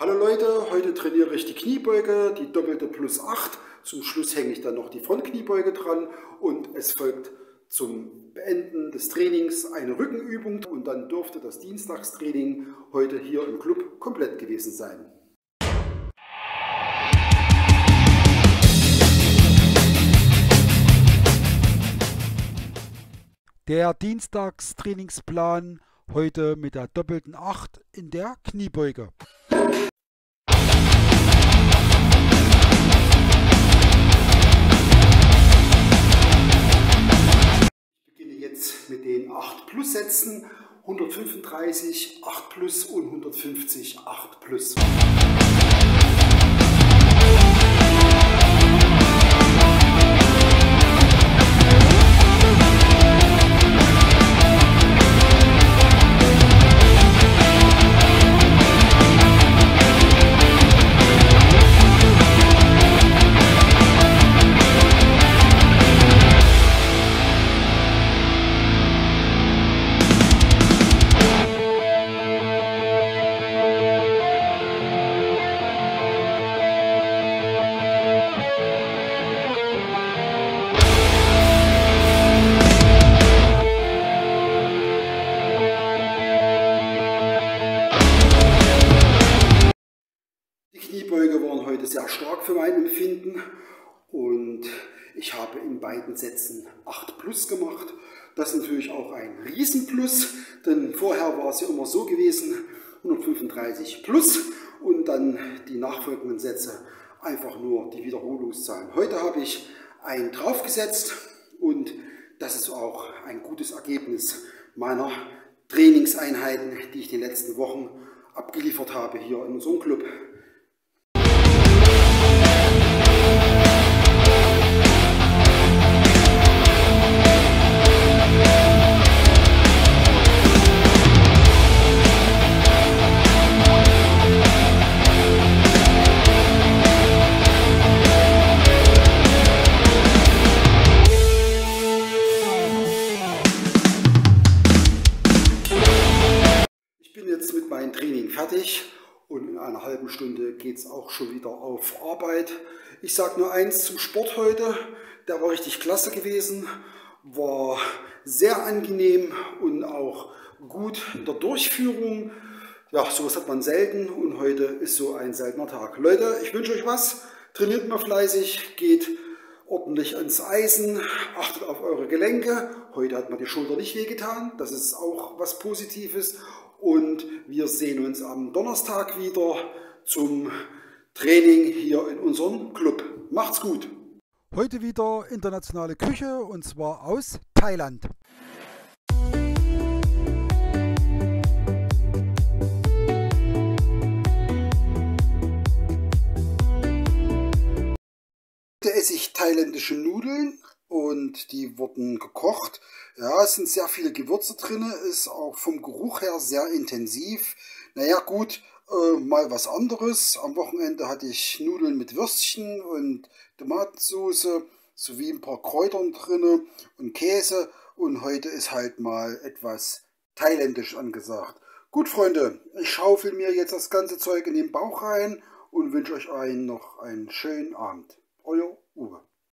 Hallo Leute, heute trainiere ich die Kniebeuge, die doppelte plus 8. Zum Schluss hänge ich dann noch die Frontkniebeuge dran und es folgt zum Beenden des Trainings eine Rückenübung und dann dürfte das Dienstagstraining heute hier im Club komplett gewesen sein. Der Dienstagstrainingsplan heute mit der doppelten 8 in der Kniebeuge. Mit den 8 Plus Sätzen, 135, 8 Plus und 150, 8 Plus. Kniebeuge waren heute sehr stark für mein Empfinden und ich habe in beiden Sätzen 8 Plus gemacht. Das ist natürlich auch ein Riesenplus, denn vorher war es ja immer so gewesen, 135 Plus und dann die nachfolgenden Sätze einfach nur die Wiederholungszahlen. Heute habe ich ein draufgesetzt und das ist auch ein gutes Ergebnis meiner Trainingseinheiten, die ich in den letzten Wochen abgeliefert habe hier in unserem Club. Fertig und in einer halben Stunde geht es auch schon wieder auf Arbeit. Ich sage nur eins zum Sport heute, der war richtig klasse gewesen, war sehr angenehm und auch gut in der Durchführung. Ja, sowas hat man selten und heute ist so ein seltener Tag. Leute, ich wünsche euch was, trainiert mal fleißig, geht ordentlich ans Eisen, achtet auf eure Gelenke. Heute hat mir die Schulter nicht wehgetan, das ist auch was Positives und wir sehen uns am Donnerstag wieder zum Training hier in unserem Club. Macht's gut! Heute wieder internationale Küche und zwar aus Thailand. Heute esse ich thailändische Nudeln und die wurden gekocht. Ja, es sind sehr viele Gewürze drin, ist auch vom Geruch her sehr intensiv. Naja gut, äh, mal was anderes. Am Wochenende hatte ich Nudeln mit Würstchen und Tomatensauce sowie ein paar Kräutern drin und Käse. Und heute ist halt mal etwas thailändisch angesagt. Gut, Freunde, ich schaufel mir jetzt das ganze Zeug in den Bauch rein und wünsche euch einen noch einen schönen Abend. Euer Uwe.